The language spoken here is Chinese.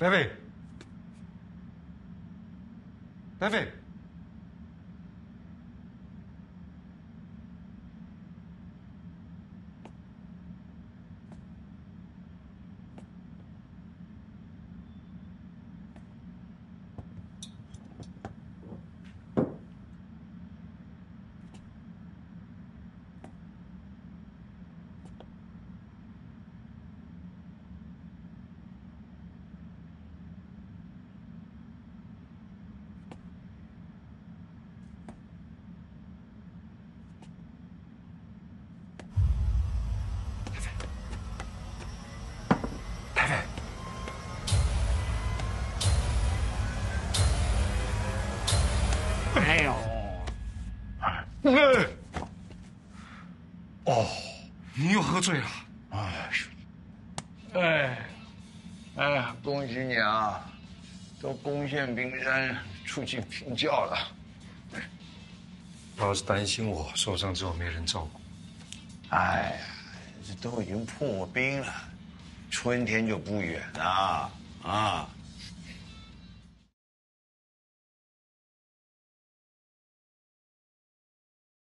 Levei. Levei. 哎呦，哎，哦，你又喝醉了。哎，哎，哎恭喜你啊，都攻陷冰山，出去平教了。他要是担心我受伤之后没人照顾，哎呀，这都已经破冰了，春天就不远了啊！